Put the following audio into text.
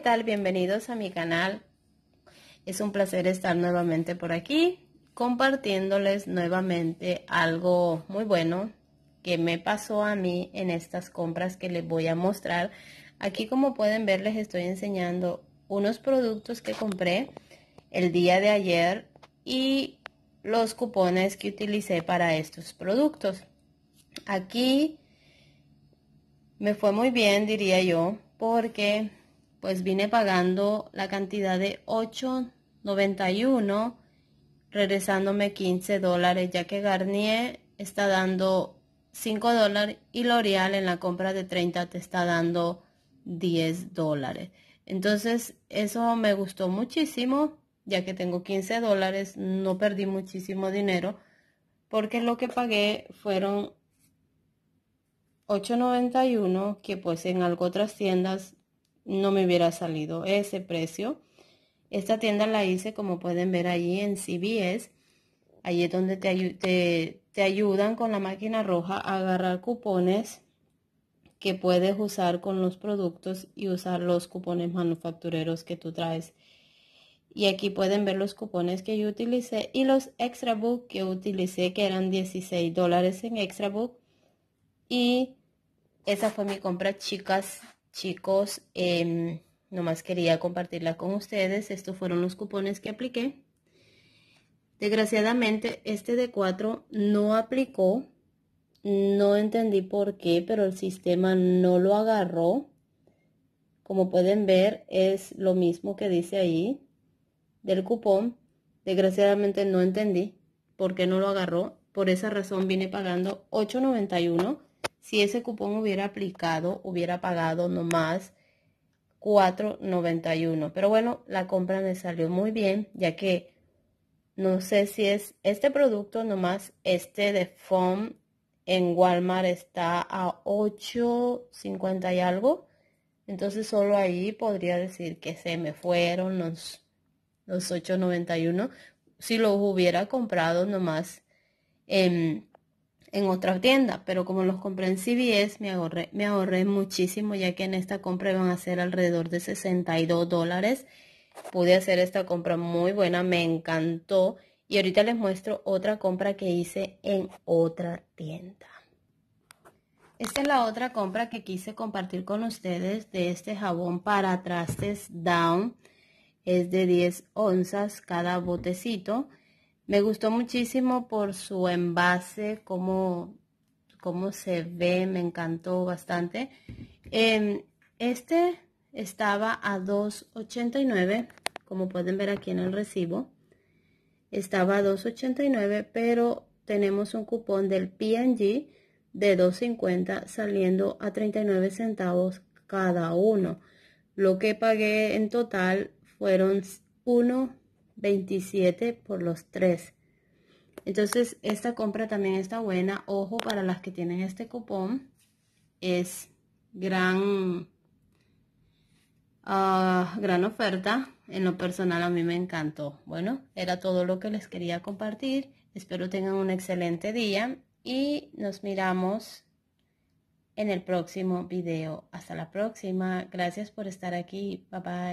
tal? Bienvenidos a mi canal. Es un placer estar nuevamente por aquí compartiéndoles nuevamente algo muy bueno que me pasó a mí en estas compras que les voy a mostrar. Aquí como pueden ver les estoy enseñando unos productos que compré el día de ayer y los cupones que utilicé para estos productos. Aquí me fue muy bien, diría yo, porque pues vine pagando la cantidad de 8.91 regresándome 15 dólares ya que Garnier está dando 5 dólares y L'Oreal en la compra de 30 te está dando 10 dólares. Entonces eso me gustó muchísimo ya que tengo 15 dólares no perdí muchísimo dinero porque lo que pagué fueron 8.91 que pues en algo otras tiendas no me hubiera salido ese precio. Esta tienda la hice como pueden ver ahí en CBS. Allí es donde te, te, ayudan con la máquina roja a agarrar cupones que puedes usar con los productos y usar los cupones manufactureros que tú traes. Y aquí pueden ver los cupones que yo utilicé y los extra book que utilicé que eran 16 dólares en extra book. Y esa fue mi compra chicas chicos, eh, nomás quería compartirla con ustedes. Estos fueron los cupones que apliqué. Desgraciadamente, este de 4 no aplicó. No entendí por qué, pero el sistema no lo agarró. Como pueden ver, es lo mismo que dice ahí del cupón. Desgraciadamente no entendí por qué no lo agarró. Por esa razón vine pagando $8.91 si ese cupón hubiera aplicado, hubiera pagado nomás $4.91. Pero bueno, la compra me salió muy bien, ya que no sé si es este producto, nomás este de foam en Walmart está a 8.50 y algo. Entonces solo ahí podría decir que se me fueron los, los 8.91. Si los hubiera comprado nomás en en otra tienda, pero como los compré en CVS me ahorré, me ahorré muchísimo ya que en esta compra iban a ser alrededor de 62 dólares. Pude hacer esta compra muy buena, me encantó y ahorita les muestro otra compra que hice en otra tienda. Esta es la otra compra que quise compartir con ustedes de este jabón para trastes Down. Es de 10 onzas cada botecito. Me gustó muchísimo por su envase, cómo, cómo se ve, me encantó bastante. Em, este estaba a 2.89, como pueden ver aquí en el recibo. Estaba a 2.89, pero tenemos un cupón del P&G de 2.50 saliendo a 39 centavos cada uno. Lo que pagué en total fueron 1 27 por los 3. Entonces, esta compra también está buena. Ojo para las que tienen este cupón. Es gran, ah, gran oferta. En lo personal a mí me encantó. Bueno, era todo lo que les quería compartir. Espero tengan un excelente día y nos miramos en el próximo video. Hasta la próxima. Gracias por estar aquí. Bye bye.